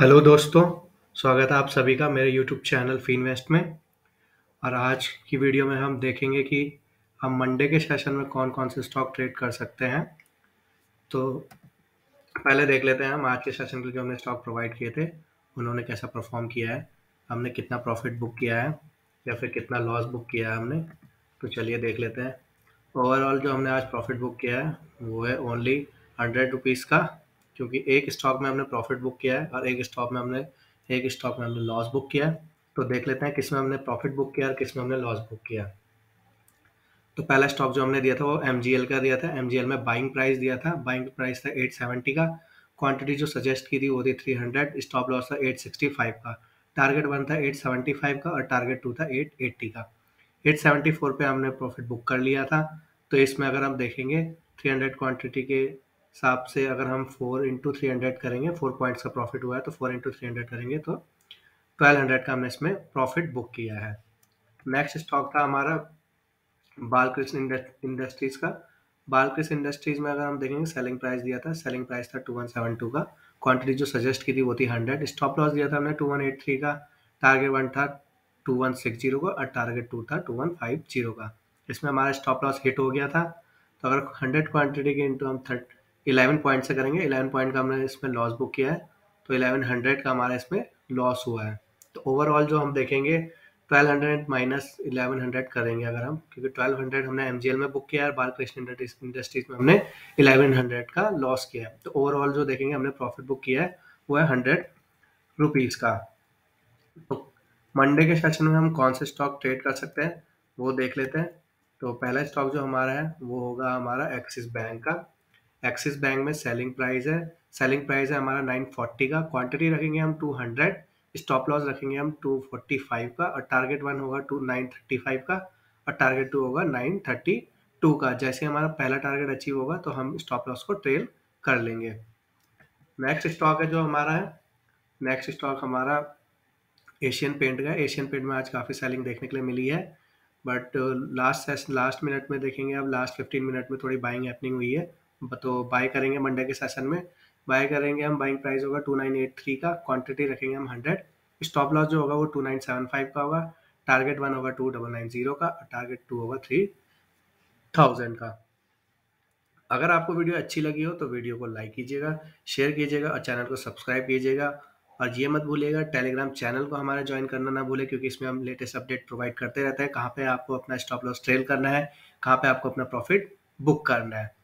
Hello दोस्तों, स्वागत है आप सभी का मेरे यूट्यूब चैनल फीनवेस्ट में। और आज की वीडियो में हम देखेंगे कि हम मंडे के सेशन में कौन कौन से स्टॉक ट्रेड कर सकते हैं। तो पहले देख लेते हैं हम आज के सेशन के जो हमने स्टॉक प्रोवाइड किए थे, उन्होंने कैसा परफॉर्म किया है, हमने कितना प्रॉफिट बुक किया है, या फिर कितना लॉस बुक किया है हमने। तो चलिए देख लेते हैं। ओवरऑल जो हमने आज प्रॉफिट बुक किया है, वो है ओनली हंड्रेड रुपीज़ का। क्योंकि एक स्टॉक में हमने प्रॉफिट बुक किया है और एक स्टॉक में हमने, एक स्टॉक में हमने लॉस बुक किया है। तो देख लेते हैं किसमें हमने प्रॉफिट बुक किया और किसमें हमने लॉस बुक किया तो पहला स्टॉक जो हमने दिया था वो एमजीएल का दिया था। एमजीएल में बाइंग प्राइस दिया था। बाइंग प्राइस था एट का। क्वांटिटी जो सजेस्ट की थी वो थी थ्री हंड्रेड स्टॉप लॉस था एट सिक्सटी फाइव का। टारगेट वन था एट सेवेंटी फाइव का और टारगेट टू था एट एट्टी का। एट सेवेंटी फोर पे हमने प्रॉफिट बुक कर लिया था। तो इसमें अगर हम देखेंगे थ्री हंड्रेड क्वान्टिटी के हिसाब से अगर हम फोर इंटू थ्री हंड्रेड करेंगे फोर पॉइंट्स का प्रॉफिट हुआ है तो फोर इंटू थ्री हंड्रेड करेंगे तो ट्वेल्व हंड्रेड का हमने इसमें प्रॉफिट बुक किया है। नेक्स्ट स्टॉक था हमारा बालकृष्ण इंडस्ट्रीज़ का। बालकृष्ण इंडस्ट्रीज़ में अगर हम देखेंगे सेलिंग प्राइस दिया था सेलिंग प्राइस था टू वन सेवन टू का। क्वांटिटी जो सजेस्ट की थी, वो थी हंड्रेड स्टॉप लॉस दिया था हमने टू वन एट थ्री का। टारगेट वन था टू वन सिक्स ज़ीरो का और टारगेट टू था टू वन फाइव ज़ीरो का। इसमें हमारा स्टॉप लॉस हिट हो गया था। तो अगर हंड्रेड क्वांटिटी के इंटू हम थर्ट इलेवन पॉइंट से करेंगे। इलेवन पॉइंट का हमने इसमें लॉस बुक किया है तो इलेवन हंड्रेड का हमारा इसमें लॉस हुआ है। तो ओवरऑल जो हम देखेंगे twelve hundred minus eleven hundred करेंगे अगर हम, क्योंकि ट्वेल्व हंड्रेड हमने एमजीएल में बुक किया है बालकृष्ण इंडस्ट्रीज़ में हमने इलेवन हंड्रेड का लॉस किया है। तो ओवरऑल जो देखेंगे, हमने प्रॉफिट बुक किया है, वो है हंड्रेड रुपीज़ का। तो मंडे के सेशन में हम कौन से स्टॉक ट्रेड कर सकते हैं, वो देख लेते हैं। तो पहला स्टॉक जो हमारा है, वो होगा हमारा एक्सिस बैंक का। एक्सिस बैंक में सेलिंग प्राइस है। सेलिंग प्राइस है हमारा 940 का। क्वांटिटी रखेंगे हम 200 स्टॉप लॉस रखेंगे हम 245 का। और टारगेट वन होगा टू नाइन का। और टारगेट टू होगा 932 का। जैसे हमारा पहला टारगेट अचीव होगा तो हम स्टॉप लॉस को ट्रेल कर लेंगे। नेक्स्ट स्टॉक है जो हमारा है। नेक्स्ट स्टॉक हमारा एशियन पेंट का एशियन पेंट में आज काफ़ी सेलिंग देखने के लिए मिली है। But last session last minute में देखेंगे। अब लास्ट 15 मिनट में थोड़ी बाइंग हैपनिंग हुई है। तो बाय करेंगे मंडे के सेशन में। बाय करेंगे हम बाइंग प्राइस होगा टू नाइन एट थ्री का। क्वांटिटी रखेंगे हम हंड्रेड स्टॉप लॉस जो होगा वो टू नाइन सेवन फाइव का होगा। टारगेट वन होगा टू डबल नाइन ज़ीरो का और टारगेट टू होगा थ्री थाउज़ेंड का। अगर आपको वीडियो अच्छी लगी हो तो वीडियो को लाइक कीजिएगा शेयर कीजिएगा और चैनल को सब्सक्राइब कीजिएगा। और ये मत भूलिएगा टेलीग्राम चैनल को हमारा ज्वाइन करना ना भूले, क्योंकि इसमें हम लेटेस्ट अपडेट प्रोवाइड करते रहते हैं। कहाँ पे आपको अपना स्टॉप लॉस ट्रेल करना है, कहाँ पे आपको अपना प्रॉफिट बुक करना है।